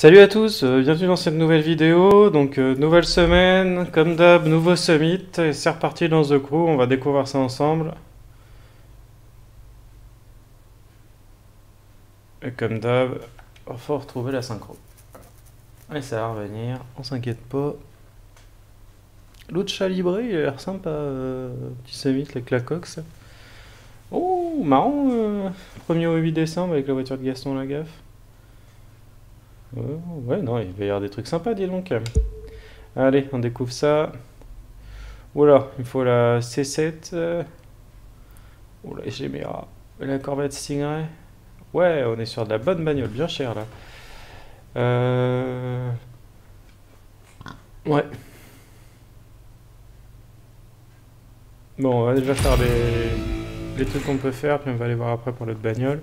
Salut à tous, euh, bienvenue dans cette nouvelle vidéo. Donc, euh, nouvelle semaine, comme d'hab, nouveau summit. C'est reparti dans The Crew, on va découvrir ça ensemble. Et comme d'hab, il faut retrouver la synchro. Et ça va revenir, on s'inquiète pas. Lucha Libre, il a l'air sympa, euh, petit summit avec la cox. Oh, marrant, euh, 1er au 8 décembre avec la voiture de Gaston Lagaffe. Euh, ouais, non, il va y avoir des trucs sympas, dis donc. Allez, on découvre ça. Oula, il faut la C7. euh. Oula, j'ai mis ah, la Corvette Stingray. Ouais, on est sur de la bonne bagnole, bien chère là. Euh... Ouais. Bon, on va déjà faire les, les trucs qu'on peut faire, puis on va aller voir après pour l'autre bagnole.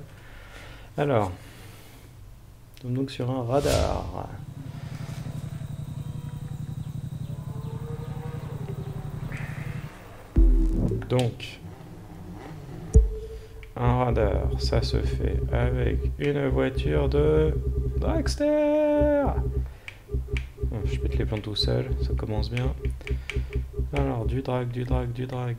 Alors, donc sur un radar. Donc, un radar, ça se fait avec une voiture de dragster. Bon, Je pète les plans tout seul, ça commence bien. Alors, du drag, du drag, du drag.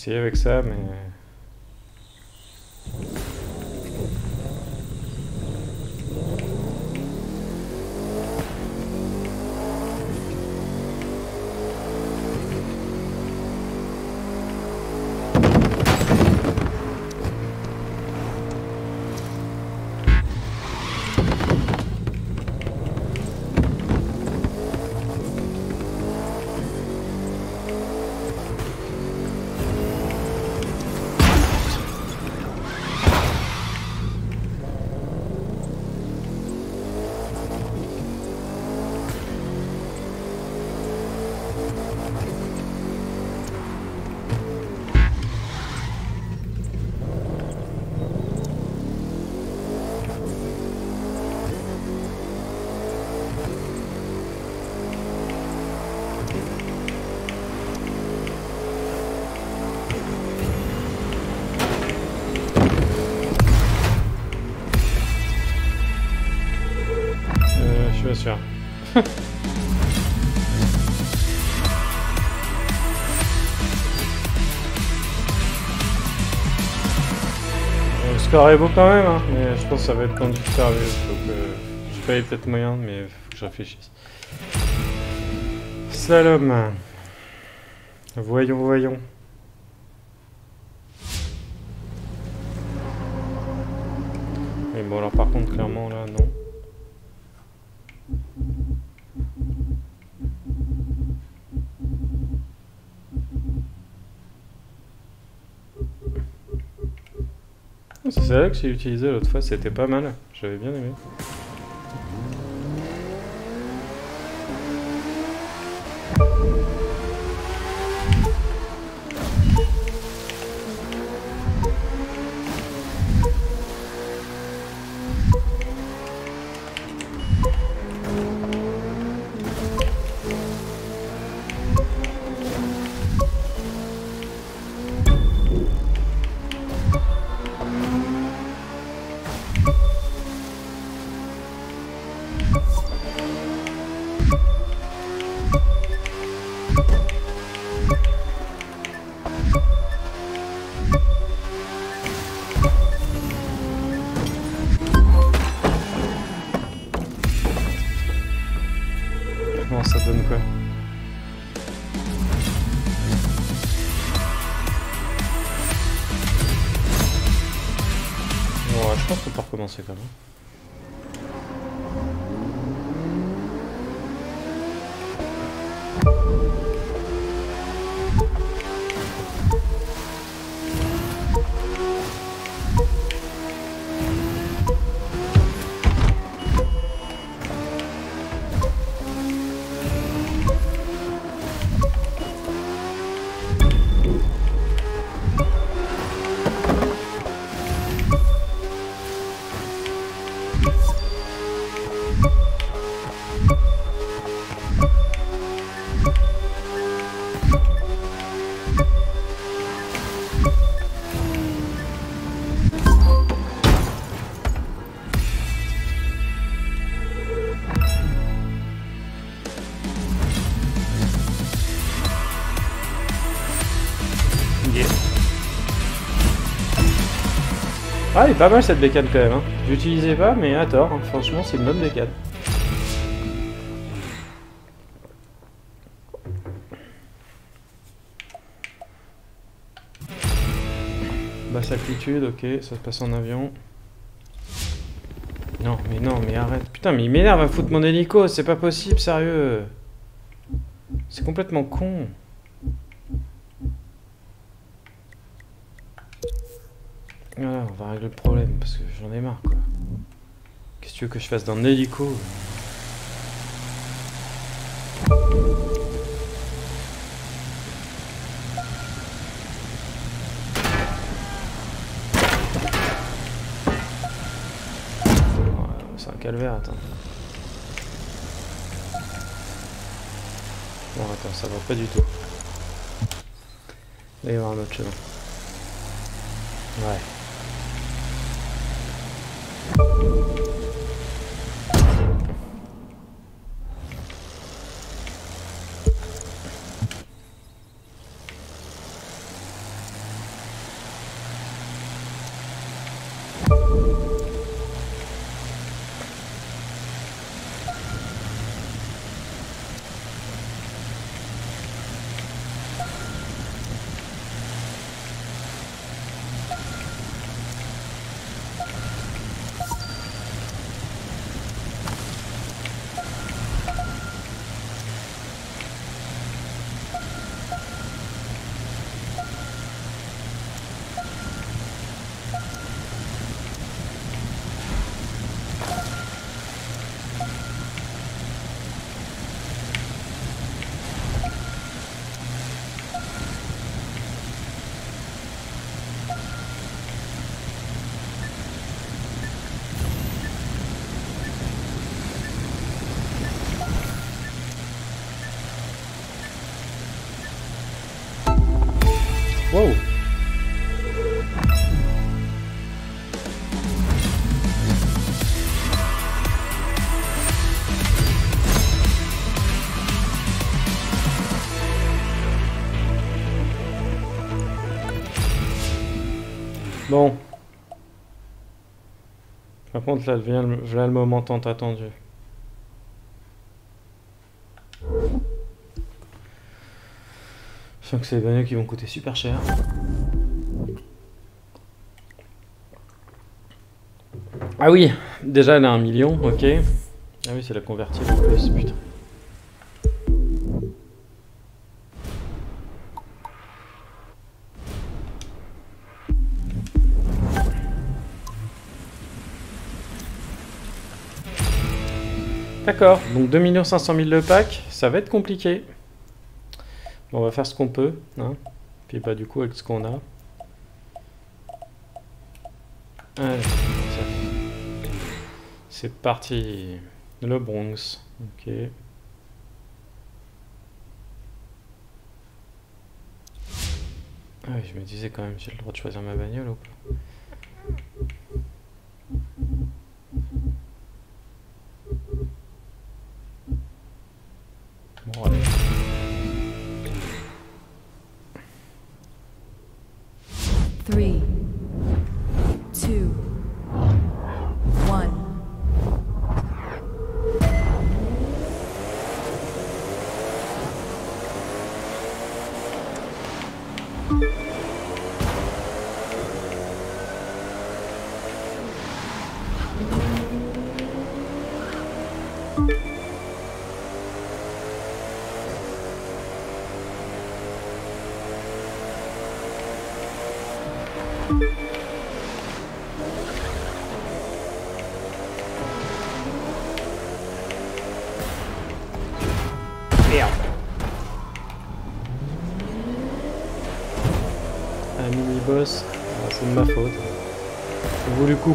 Essayé avec ça, mais... Est beau quand même, hein, mais je pense que ça va être quand du sérieux. Donc, euh, je paye peut-être moyen, mais faut que je réfléchisse. Slalom. Voyons, voyons. Mais bon, alors par contre, clairement, là, non. C'est là que j'ai utilisé l'autre fois, c'était pas mal. J'avais bien aimé. Recommencer quand même. Pas mal cette bécane quand même. Hein. J'utilisais pas, mais à tort. hein. Franchement, c'est une bonne bécane. Basse altitude, ok, ça se passe en avion. Non, mais non, mais arrête. Putain, mais il m'énerve à foutre mon hélico, c'est pas possible, sérieux. C'est complètement con. Voilà, on va régler le problème parce que j'en ai marre quoi. Qu'est-ce que tu veux que je fasse dans l'hélico Ouais, C'est un calvaire, attends. Bon, attends, ça va pas du tout. Il va y avoir un autre chemin. Ouais. Par contre, là vient le, le moment tant attendu. Je sens que c'est des bagnoles qui vont coûter super cher. Ah oui, déjà elle a un million, ok. Ah oui, c'est la convertible en plus, putain. D'accord, donc 2 500 000 de pack, ça va être compliqué. Bon, on va faire ce qu'on peut. Hein. Puis bah du coup avec ce qu'on a. C'est parti. Le Bronx. Ok. Ah oui, je me disais quand même, j'ai le droit de choisir ma bagnole ou pas? Bon, allez. Three,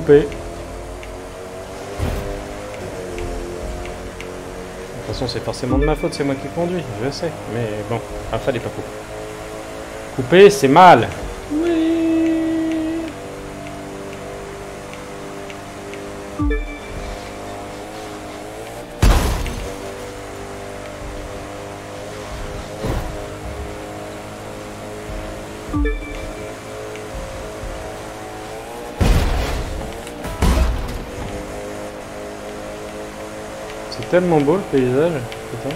couper. De toute façon, c'est forcément de ma faute, c'est moi qui conduis, je sais. Mais bon, ah, fallait pas couper. Couper, c'est mal. Tellement beau le paysage, putain.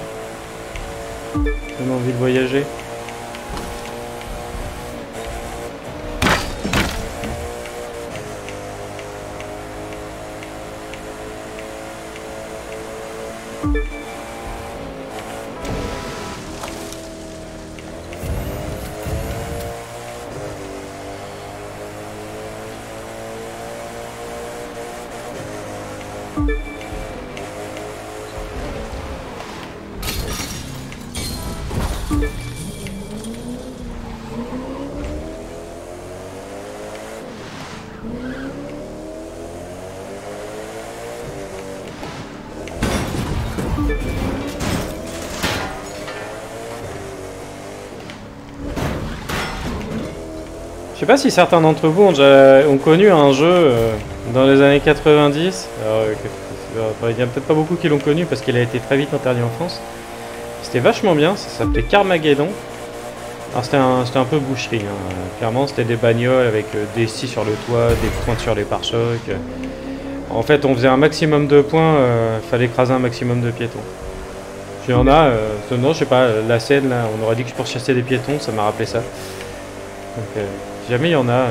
J'ai envie de voyager. Je sais pas si certains d'entre vous ont, déjà, connu un jeu euh, dans les années 90. Alors, euh, euh, il y a peut-être pas beaucoup qui l'ont connu parce qu'il a été très vite interdit en France. C'était vachement bien, ça s'appelait Carmageddon. Alors c'était un, peu boucherie, hein. Clairement c'était des bagnoles avec des scies sur le toit, des pointes sur les pare-chocs. En fait on faisait un maximum de points, fallait écraser un maximum de piétons. Il y en a, non je sais pas, la scène là, on aurait dit que je pourchassais des piétons, ça m'a rappelé ça. Jamais il y en a euh,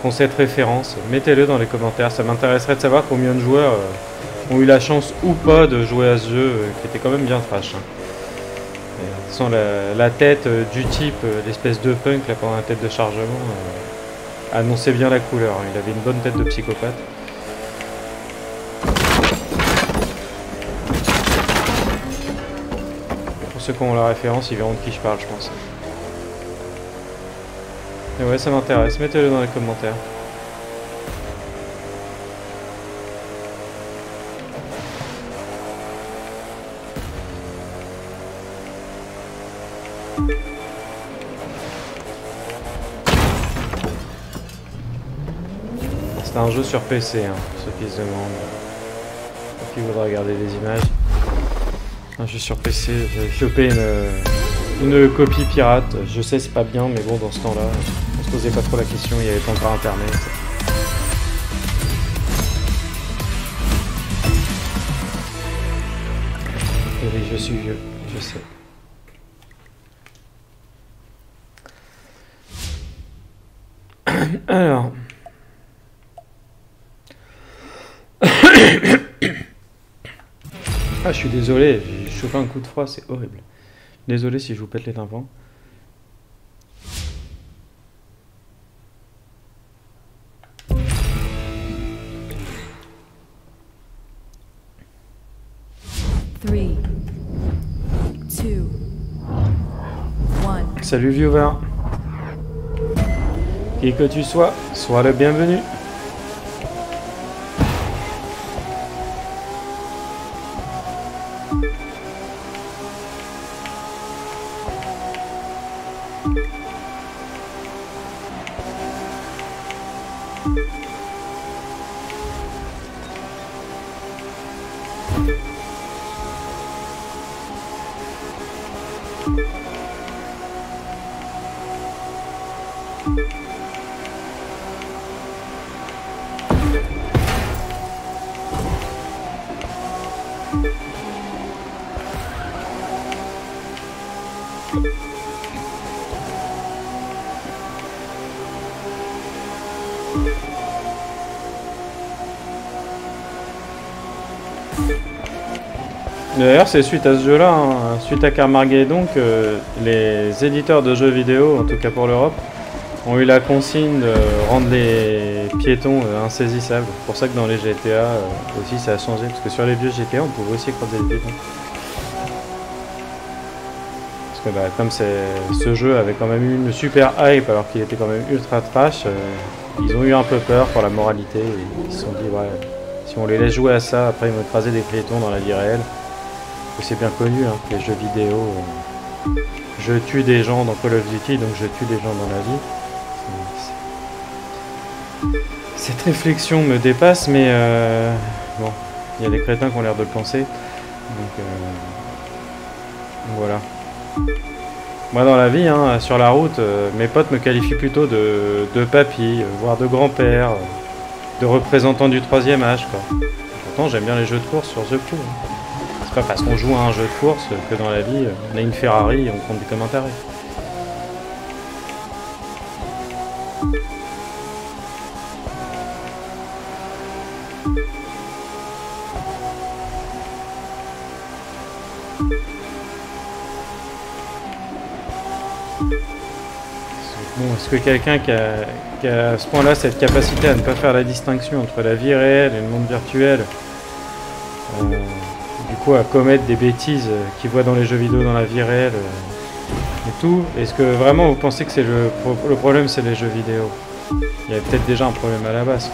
qui ont cette référence, mettez-le dans les commentaires, ça m'intéresserait de savoir combien de joueurs euh, ont eu la chance ou pas de jouer à ce jeu euh, qui était quand même bien trash. hein. Et, de façon, la, tête du type, l'espèce de punk pendant la tête de chargement, annonçait bien la couleur. hein. Il avait une bonne tête de psychopathe. Pour ceux qui ont la référence, ils verront de qui je parle, je pense. Et ouais, ça m'intéresse. Mettez-le dans les commentaires. C'est un jeu sur PC, hein, ceux qui se demandent. Pour qui voudra regarder les images. Un jeu sur PC, j'ai chopé une, une copie pirate. Je sais, c'est pas bien, mais bon, dans ce temps-là, se posait pas trop la question, il y avait pas encore internet. Et oui, je suis vieux, je sais. Alors. Ah, je suis désolé, j'ai chopé un coup de froid, c'est horrible. Désolé si je vous pète les tympans. Salut viewer. Qui que tu sois, sois le bienvenu. D'ailleurs, c'est suite à ce jeu-là, hein, suite à Carmageddon, que les éditeurs de jeux vidéo, en tout cas pour l'Europe, ont eu la consigne de rendre les piétons euh, insaisissables. C'est pour ça que dans les GTA euh, aussi ça a changé, parce que sur les vieux GTA on pouvait aussi croiser les piétons. Parce que bah, comme ce jeu avait quand même eu une super hype alors qu'il était quand même ultra trash, euh, ils ont eu un peu peur pour la moralité et ils se sont dit ouais, on les laisse jouer à ça, après ils vont écraser des piétons dans la vie réelle. C'est bien connu, hein, les jeux vidéo. je tue des gens dans Call of Duty, donc je tue des gens dans la vie. Cette réflexion me dépasse, mais euh, bon, il y a des crétins qui ont l'air de le penser. Donc euh, voilà. Moi dans la vie, hein, sur la route, euh, mes potes me qualifient plutôt de, de papy, voire de grand-père, de représentant du troisième âge. Quoi. Pourtant j'aime bien les jeux de course sur The Crew. C'est pas parce qu'on joue à un jeu de course que dans la vie, on a une Ferrari et on compte des commentaires. Est-ce que quelqu'un qui a, à ce point-là cette capacité à ne pas faire la distinction entre la vie réelle et le monde virtuel, euh, du coup à commettre des bêtises qu'il voit dans les jeux vidéo dans la vie réelle euh, et tout, est-ce que vraiment vous pensez que c'est le, le problème c'est les jeux vidéo? Il y avait peut-être déjà un problème à la base.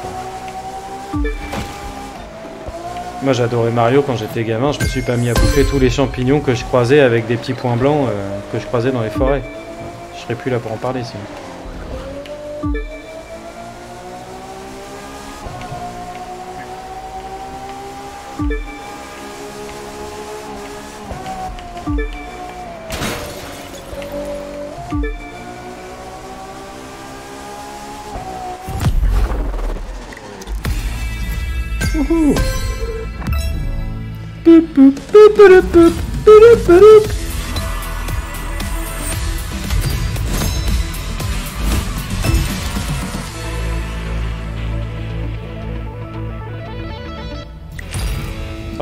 Moi j'adorais Mario quand j'étais gamin, je me suis pas mis à bouffer tous les champignons que je croisais avec des petits points blancs euh, que je croisais dans les forêts. Je serais plus là pour en parler sinon.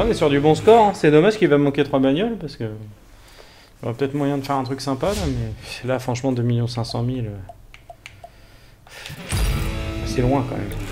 On est sur du bon score, hein. c'est dommage qu'il va manquer 3 bagnoles parce que il y aura peut-être moyen de faire un truc sympa là, mais là franchement 2 500 000 c'est loin quand même.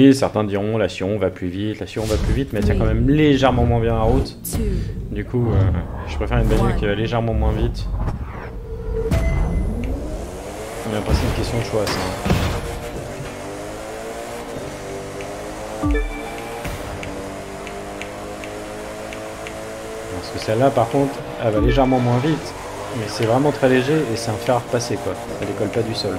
Oui, certains diront la Sion va plus vite, la Sion va plus vite, mais elle tient quand même légèrement moins bien la route. Du coup, euh, je préfère une bagnole qui va légèrement moins vite. Mais après, c'est une question de choix, ça. Parce que celle-là, par contre, elle va légèrement moins vite, mais c'est vraiment très léger et c'est un fer à repasser, quoi. Elle décolle pas du sol.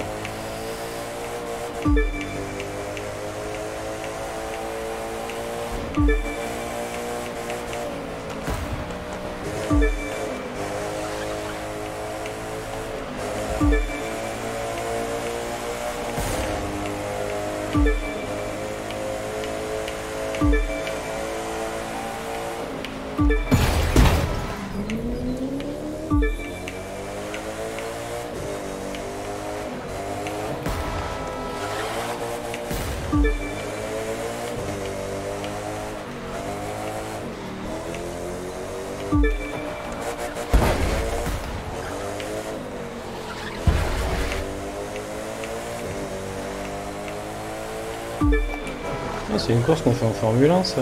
Course qu'on fait en Formule 1, ça.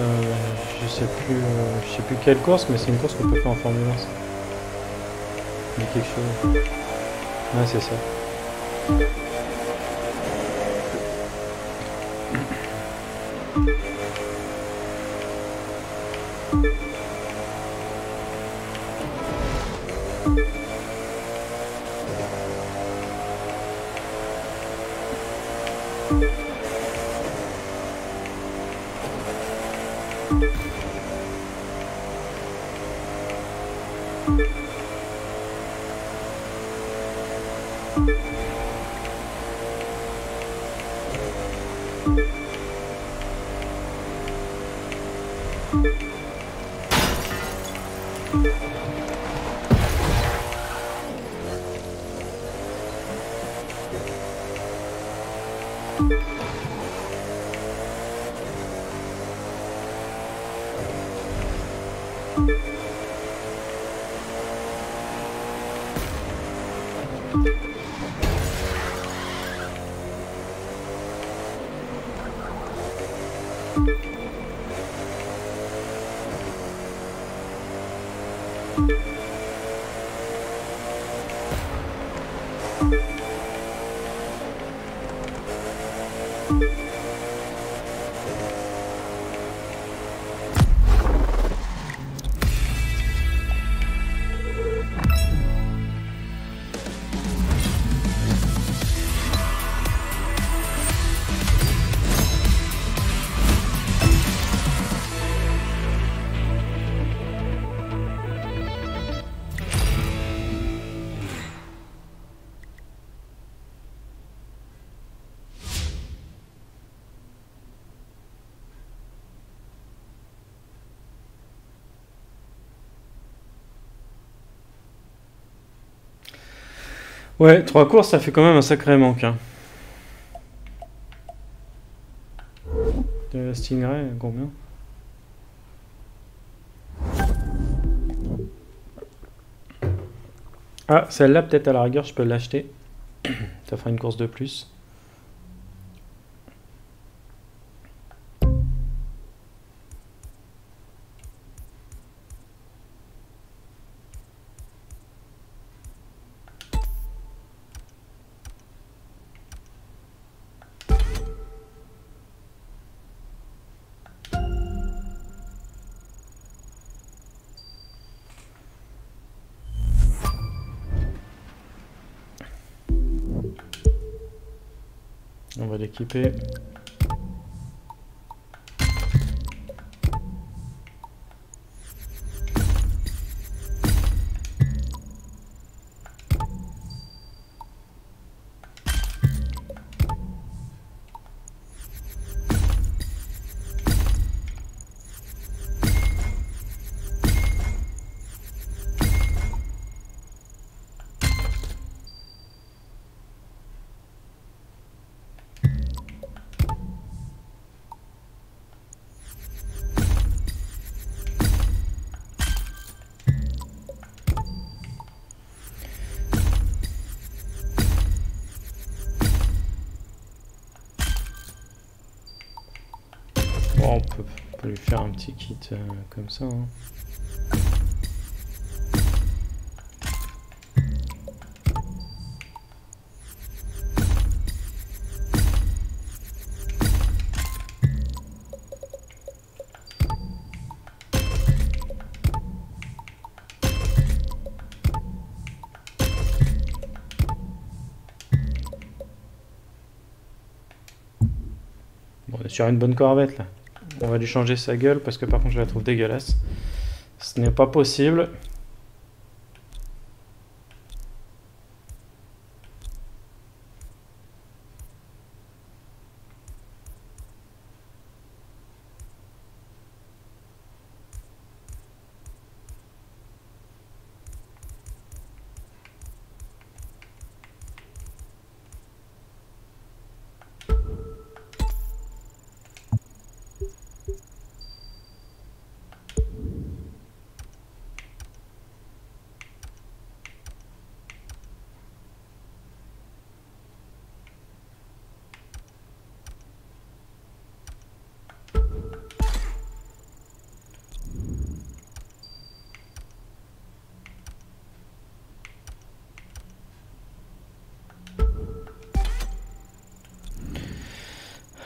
Je sais plus, euh, je sais plus quelle course, mais c'est une course qu'on peut faire en Formule 1. Ça. Quelque chose. Ouais, c'est ça. Ouais, trois courses, ça fait quand même un sacré manque. Hein. Stingray, combien? Ah, celle-là, peut-être à la rigueur, je peux l'acheter. ça fera une course de plus. On on peut lui faire un petit kit euh, comme ça. hein. Sur une bonne corvette là. On va lui changer sa gueule parce que par contre je la trouve dégueulasse. Ce n'est pas possible.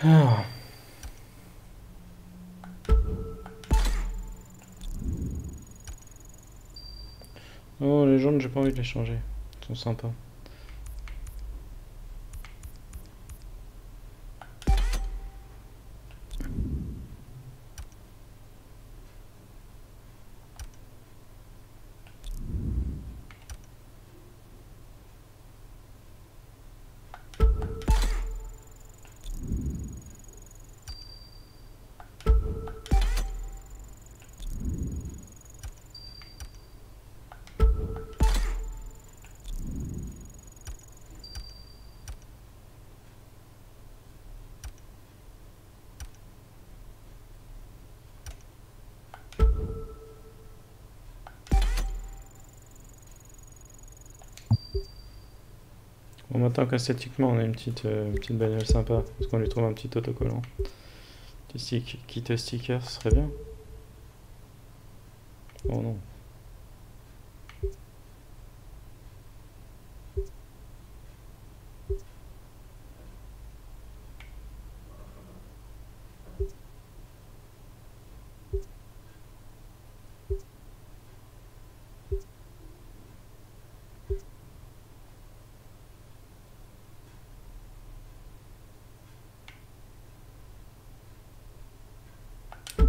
Oh, les jaunes, j'ai pas envie de les changer. Ils sont sympas. Bon, maintenant qu'esthétiquement on a une petite, euh, petite bagnole sympa, parce qu'on lui trouve un petit autocollant. Petit stick, kit sticker, ce serait bien. Oh non.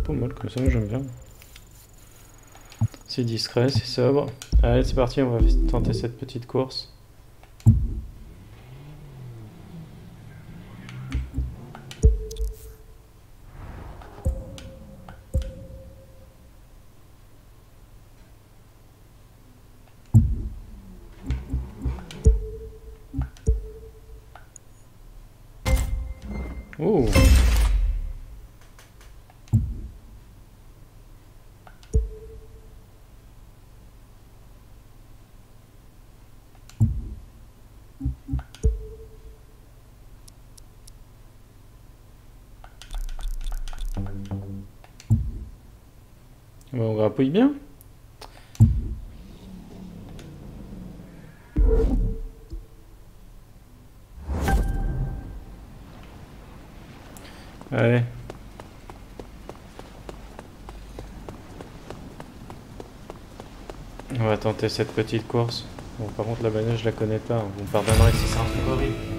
Pas mal comme ça, j'aime bien. C'est discret, c'est sobre. Allez, c'est parti, on va tenter cette petite course. On va tenter cette petite course. Bon, par contre, la bagnole, je la connais pas. Vous me pardonnerez si c'est un truc horrible.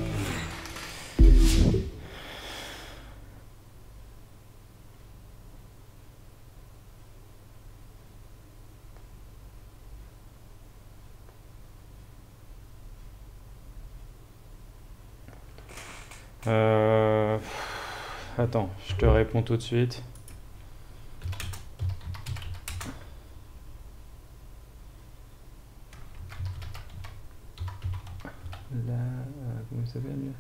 Tout de suite. Là, euh, comment ça s'appelle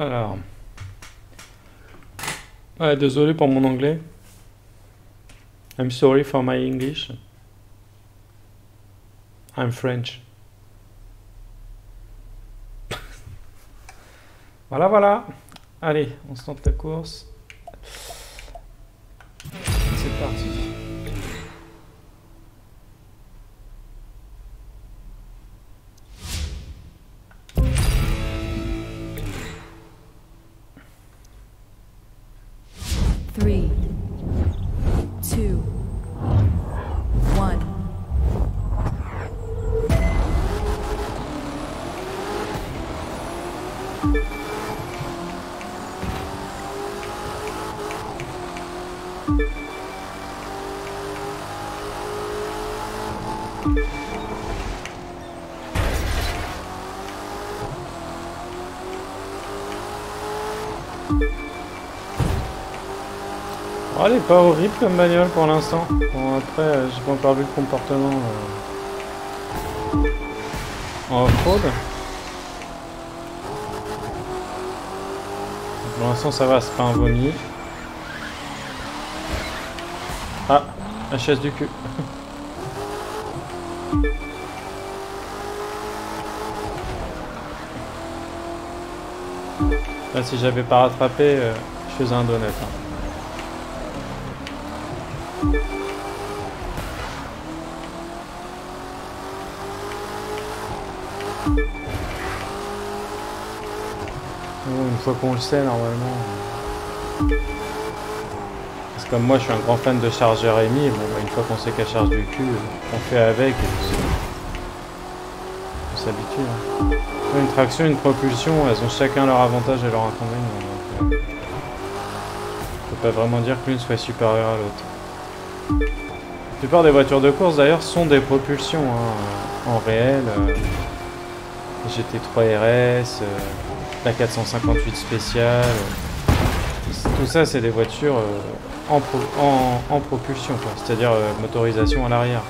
Alors. Désolé pour mon anglais. I'm sorry for my English. I'm French. voilà, voilà. Allez, on se tente la course. C'est parti. Oh, elle est pas horrible comme bagnole pour l'instant. Bon, après, euh, j'ai pas encore vu le comportement euh, en off-road. Pour l'instant, ça va, c'est pas un vomi. Ah, la chaise du cul. Si j'avais pas rattrapé, euh, je faisais un donut. hein. Une fois qu'on le sait, normalement. Parce que comme moi, je suis un grand fan de chargeur Rémi, bon, bah, une fois qu'on sait qu'elle charge du cul, euh, on fait avec et on s'habitue. hein. Une traction, une propulsion, elles ont chacun leur avantage et leur inconvénient. donc, euh, on peut pas vraiment dire que soit supérieure à l'autre. La plupart des voitures de course d'ailleurs sont des propulsions hein, en réel. euh, GT3 RS, euh, la 458 spéciale. euh, tout ça, c'est des voitures euh, en, pro- en- en propulsion, c'est-à-dire euh, motorisation à l'arrière.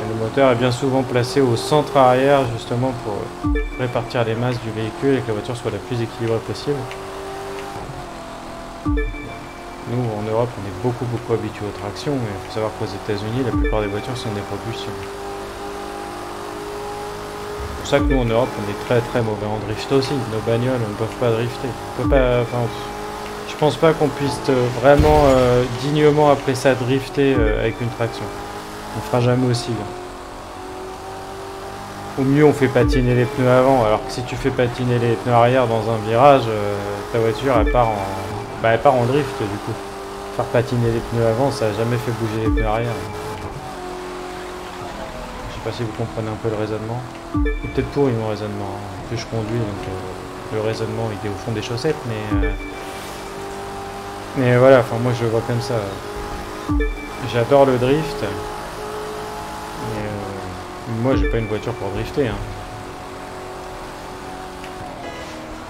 Le moteur est bien souvent placé au centre arrière, justement pour répartir les masses du véhicule et que la voiture soit la plus équilibrée possible. Nous, en Europe, on est beaucoup, beaucoup habitués aux tractions, mais il faut savoir qu'aux États-Unis, la plupart des voitures sont des propulsions. C'est pour ça que nous, en Europe, on est très, très mauvais en drift aussi. Nos bagnoles ne peuvent pas drifter. On peut pas, enfin, je pense pas qu'on puisse vraiment euh, dignement appeler ça drifter euh, avec une traction. On fera jamais aussi bien. Au mieux, on fait patiner les pneus avant, alors que si tu fais patiner les pneus arrière dans un virage, euh, ta voiture elle part en, bah, elle part en drift du coup. Faire patiner les pneus avant, ça a jamais fait bouger les pneus arrière. Je sais pas si vous comprenez un peu le raisonnement. Peut-être pourri mon raisonnement. En plus, je conduis, donc euh, le raisonnement il est au fond des chaussettes, mais euh, mais voilà. Enfin, moi, je le vois comme ça. J'adore le drift. Moi, j'ai pas une voiture pour drifter. Hein.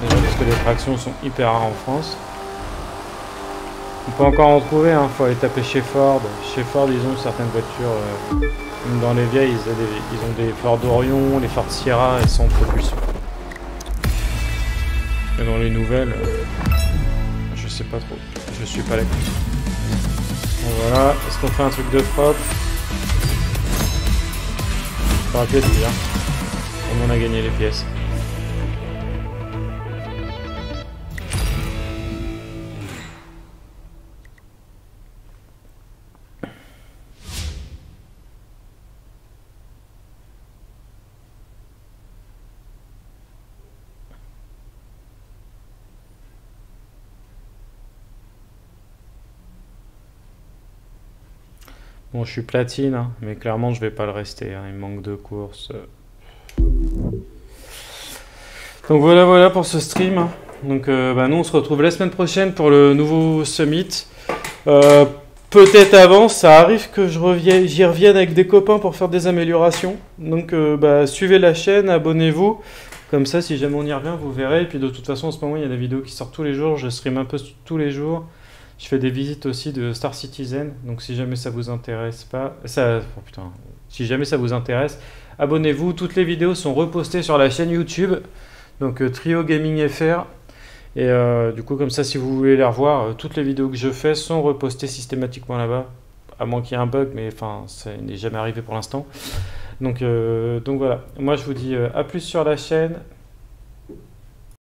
Déjà parce que les tractions sont hyper rares en France. On peut encore en trouver, hein. faut aller taper chez Ford. Chez Ford, ils ont certaines voitures, euh, dans les vieilles, ils, ont des, Ford Orion, les Ford Sierra, elles sont en propulsion. Et dans les nouvelles, euh, je sais pas trop. Je suis pas. Bon, voilà, est-ce qu'on fait un truc de propre? Ça aurait pu être bien. On en a gagné Bon, je suis platine, hein, mais clairement, je vais pas le rester. hein, Il manque deux courses. Donc voilà, voilà pour ce stream. hein. Donc, euh, bah, nous, on se retrouve la semaine prochaine pour le nouveau summit. Euh, Peut-être avant, ça arrive que j'y revienne avec des copains pour faire des améliorations. Donc, euh, bah, suivez la chaîne, abonnez-vous. Comme ça, si jamais on y revient, vous verrez. Et puis, de toute façon, en ce moment, il y a des vidéos qui sortent tous les jours. Je stream un peu tous les jours. Je fais des visites aussi de Star Citizen, donc si jamais ça vous intéresse pas, ça, oh putain, si jamais ça vous intéresse, abonnez-vous. Toutes les vidéos sont repostées sur la chaîne YouTube, donc euh, Trio Gaming FR. Et euh, du coup, comme ça, si vous voulez les revoir, euh, toutes les vidéos que je fais sont repostées systématiquement là-bas, à moins qu'il y ait un bug, mais enfin, ça n'est jamais arrivé pour l'instant. Donc, donc voilà. Moi, je vous dis à plus sur la chaîne.